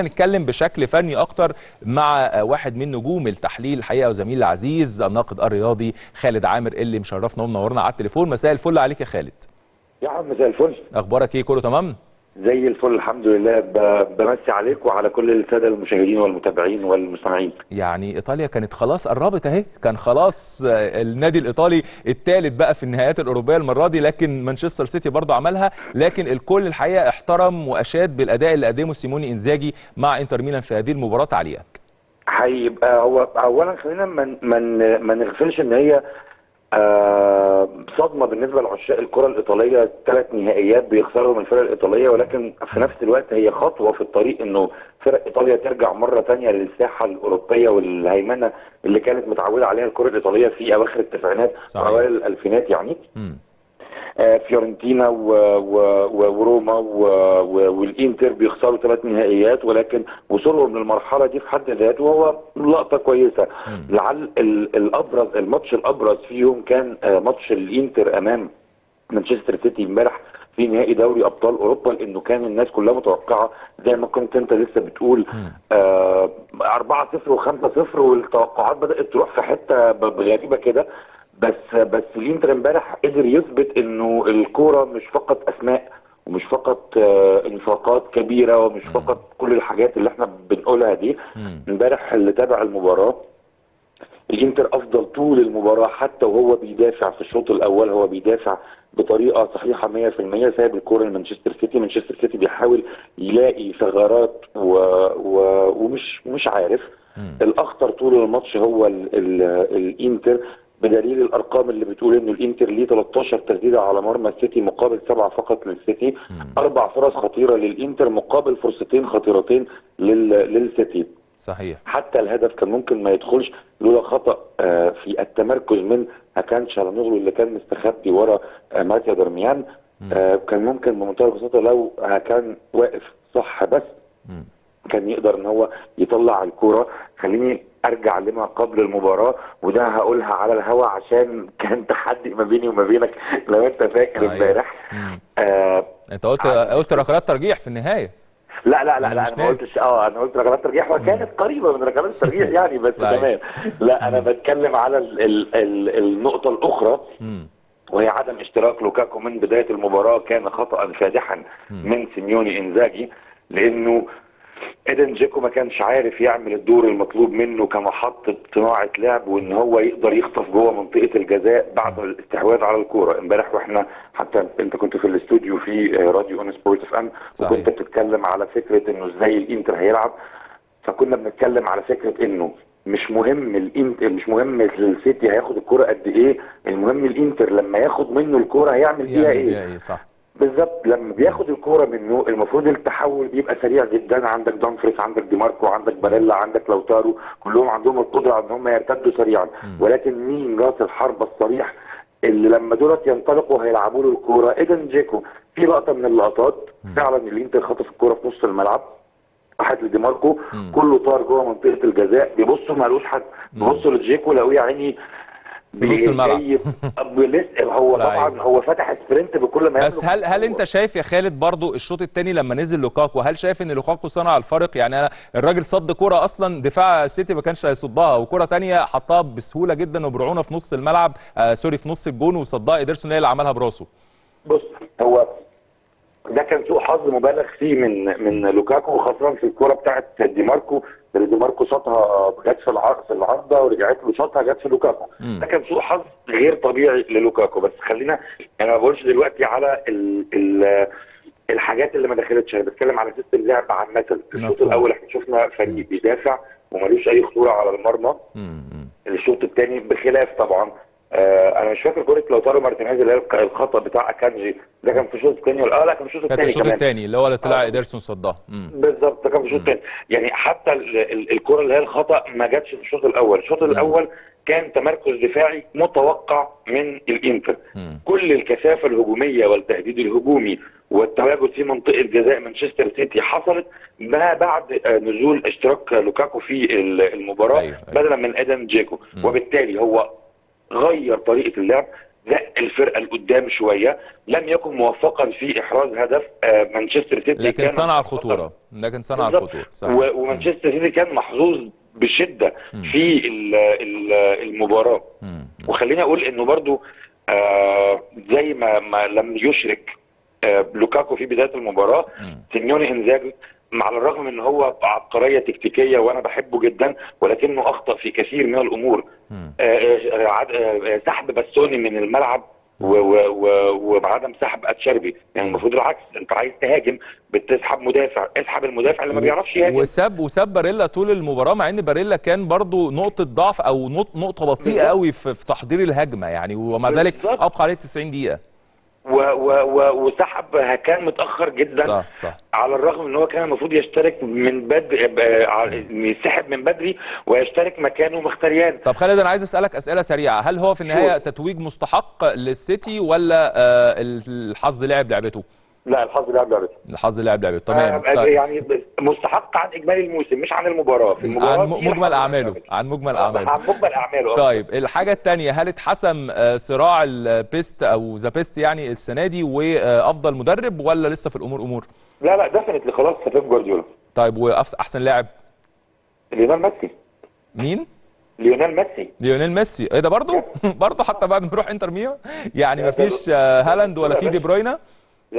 نتكلم بشكل فني أكتر مع واحد من نجوم التحليل الحقيقة وزميل العزيز الناقد الرياضي خالد عامر اللي مشرفنا ومنورنا على التليفون. مساء الفل عليك يا خالد. يا عم مساء الفل. أخبارك إيه؟ كله تمام؟ زي الفل الحمد لله. بمسي عليك وعلى كل السادة المشاهدين والمتابعين والمستمعين. يعني إيطاليا كانت خلاص قربت أهي كان خلاص آه، النادي الإيطالي الثالث بقى في النهائيات الأوروبية المرة دي لكن مانشستر سيتي برضه عملها. لكن الكل الحقيقة احترم وأشاد بالأداء اللي قدمه سيموني إنزاجي مع إنتر ميلان في هذه المباراة. تعليقك هيبقى هو اولا خلينا ما من ما نغفلش إن هي آه، صدمه بالنسبة لعشاق الكرة الإيطالية ثلاث نهائيات بيخسروا من الفرق الإيطالية ولكن في نفس الوقت هي خطوة في الطريق إنه فرق إيطاليا ترجع مرة ثانية للساحة الأوروبية والهيمنة اللي كانت متعودة عليها الكرة الإيطالية في أواخر التسعينات. وأوائل الألفينات يعني مم. آه، فيورنتينا. وروما. والإنتر بيخسروا ثلاث نهائيات ولكن وصولهم للمرحلة دي في حد ذاته هو لقطة كويسة لعل ال... الابرز الماتش الأبرز فيهم كان آه، ماتش الإنتر أمام مانشستر سيتي امبارح في نهائي دوري أبطال أوروبا لأنه كان الناس كلها متوقعة زي ما كنت أنت لسه بتقول آه 4 0 و5 0 والتوقعات بدأت تروح في حتة غريبة كده بس بس الانتر امبارح قدر يثبت إنه الكورة مش فقط أسماء ومش فقط آه انفاقات كبيرة ومش فقط كل الحاجات اللي إحنا بنقولها دي. امبارح اللي تابع المباراة الإنتر أفضل طول المباراة حتى وهو بيدافع في الشوط الأول هو بيدافع بطريقة صحيحة 100% سايب الكورة لمانشستر سيتي. مانشستر سيتي بيحاول يلاقي ثغرات و... و... ومش مش عارف. الأخطر طول الماتش هو ال... ال... الإنتر. بدليل الأرقام اللي بتقول إنه الإنتر ليه 13 تسديده على مرمى السيتي مقابل سبعة فقط للسيتي أربع فرص خطيرة للإنتر مقابل فرصتين خطيرتين لل... للسيتي. صحيح. حتى الهدف كان ممكن ما يدخلش لولا خطأ آه، في التمركز من هكان شالانوغلو اللي كان مستخبي ورا آه، ماتيا درميان آه، كان ممكن بمنتهى البساطة لو هكان واقف صح بس. كان يقدر إن هو يطلع الكورة. خليني أرجع لما قبل المباراة وده هقولها على الهوا عشان كان تحدي ما بيني وما بينك لو أنت فاكر. امبارح. آه أنت قلت قلت ركلات ترجيح في النهاية لا لا لا لا أنا ما. قلتش آه أنا قلت ركلات ترجيح وكانت قريبة من ركلات الترجيح يعني بس. تمام لا أنا بتكلم على ال ال ال النقطة الأخرى. وهي عدم اشتراك لوكاكو من بداية المباراة كان خطأ فادحا من سيميوني إنزاجي لأنه إيدن جيكو ما كانش عارف يعمل الدور المطلوب منه كمحطة صناعة لعب وإن هو يقدر يخطف جوه منطقة الجزاء بعد الاستحواذ على الكورة. امبارح وإحنا حتى أنت كنت في الاستوديو في راديو ON Sport FM. وكنت بتتكلم على فكرة إنه إزاي الإنتر هيلعب. فكنا بنتكلم على فكرة إنه مش مهم الانتر مش مهم السيتي هياخد الكوره قد إيه المهم الإنتر لما ياخد منه الكوره هيعمل فيها إيه. بيها إيه صح. بالظبط لما بياخد الكورة منه المفروض التحول بيبقى سريع جدا. عندك دامفريس عندك دي ماركو عندك باريلا عندك لوتارو كلهم عندهم القدرة إن هم يرتدوا سريعا. ولكن مين راس الحربه الصريح اللي لما دولت ينطلقوا هيلعبوا له الكورة؟ إيدن جيكو. في لقطة من اللقطات فعلا الانتر خطف الكورة في نص الملعب راحت لدي ماركو مم. كله طار جوه منطقة الجزاء. بيبصوا ما لقوش حد بيبصوا لجيكو لقوه يا عيني في نص الملعب. هو صحيح. طبعا هو فتح sprint بكل ما بس هل هل. انت شايف يا خالد برضو الشوط الثاني لما نزل لوكاكو هل شايف ان لوكاكو صنع الفرق يعني أنا الراجل صد كرة أصلا دفاع السيتي ما كانش هيصدها وكرة تانية حطها بسهولة جدا وبرعونة في نص الملعب آه sorry في نص الجون وصدها إيدرسون هي اللي عملها براسه بص هو ده كان سوء حظ مبالغ فيه من من لوكاكو خاصه في الكوره بتاعت دي ماركو. اللي دي ماركو شاطها جت في في العارضة ورجعت له شاطها جت في لوكاكو. مم. ده كان سوء حظ غير طبيعي للوكاكو. بس خلينا أنا ما بقولش دلوقتي على ال ال الحاجات اللي ما دخلتش. أنا بتكلم على system لعب عامة. الشوط. الأول إحنا شفنا فريق بيدافع وملوش أي خطورة على المرمى. الشوط الثاني بخلاف طبعا. أنا مش فاكر كوره لوتارو مارتينيز اللي هي الخطأ بتاع أكانجي ده كان في الشوط الثاني ولا آه لا كان في الشوط الثاني الشوط كمان الثاني اللي هو اللي طلع آه. إيدرسون صدها مم. بالظبط ده كان في الشوط الثاني يعني حتى ال- ال- الكرة اللي هي الخطأ ما جاتش في الشوط الأول الشوط الأول كان تمركز دفاعي متوقع من الإنتر. كل الكثافة الهجومية والتهديد الهجومي والتواجد في منطقة جزاء مانشستر سيتي حصلت ما بعد آه، نزول إشتراك لوكاكو في ال- المباراة أيوة، أيوة. بدلا من آدم جيكو مم. وبالتالي هو غير طريقة اللعب زق الفرقة لقدام شوية لم يكن موفقا في إحراز هدف آه، مانشستر سيتي لكن صنع الخطورة. لكن صنع. الخطورة ومانشستر سيتي كان محظوظ بشدة في ال- ال- المباراة. وخليني أقول إنه برضو آه زي ما ما لم يشرك آه لوكاكو في بداية المباراة. سيميوني إنزاجي على الرغم إن هو عبقرية تكتيكية وأنا بحبه جدا ولكنه أخطأ في كثير من الأمور. آه، آه، آه، سحب باستوني من الملعب وعدم سحب أتشيربي يعني المفروض العكس أنت عايز تهاجم بتسحب مدافع اسحب المدافع اللي ما بيعرفش يهاجم وساب وساب باريلا طول المباراة مع إن باريلا كان برضو نقطة ضعف أو نق- نقطة بطيئة. قوي في تحضير الهجمة يعني ومع ذلك. أبقى عليه 90 دقيقة و- و- و- وسحب كان متأخر جدا. صح صح. على الرغم إن هو كان المفروض يشترك من بدري يسحب من بدري ويشترك مكانه مختاريان طب خالد أنا عايز أسألك أسئلة سريعة. هل هو في النهاية. تتويج مستحق للسيتي ولا آه، الحظ لعب لعبته؟ لا الحظ لعب لعبته الحظ لعب لعبته تمام آه، طيب. يعني مستحق عن إجمالي الموسم مش عن المباراة في المباراة عن مجمل لعب أعماله. عن مجمل آه، أعماله عن مجمل أعماله آه. طيب الحاجة التانية هل اتحسم آه، صراع ال best أو the best يعني السنة دي وأفضل مدرب ولا لسه في الأمور أمور؟ لا لا دفنت خلاص بيب جوارديولا طيب وأحسن لاعب ليونيل ميسي مين؟ ليونيل ميسي ليونيل ميسي إيه ده برضه؟ برضه حتى بعد ما يروح إنتر ميامي؟ يعني مفيش آه، هالاند ولا في دي بروينا؟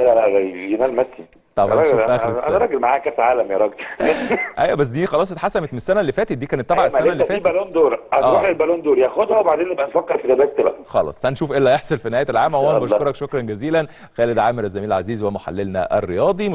لا لا ليونيل ميسي طب هنشوف أنا راجل معايا كأس عالم يا راجل. أيوه بس دي خلاص اتحسمت من السنة اللي فاتت دي كانت تبع أيوة، السنة ما اللي لسه في بالون فاتت دور. هتروح آه. لل Ballon d'Or. ياخدها وبعدين نبقى نفكر في best بقى. خلاص هنشوف إيه اللي هيحصل في نهاية العام. الله. بشكرك شكرا جزيلا. خالد عامر الزميل العزيز ومحللنا الرياضي.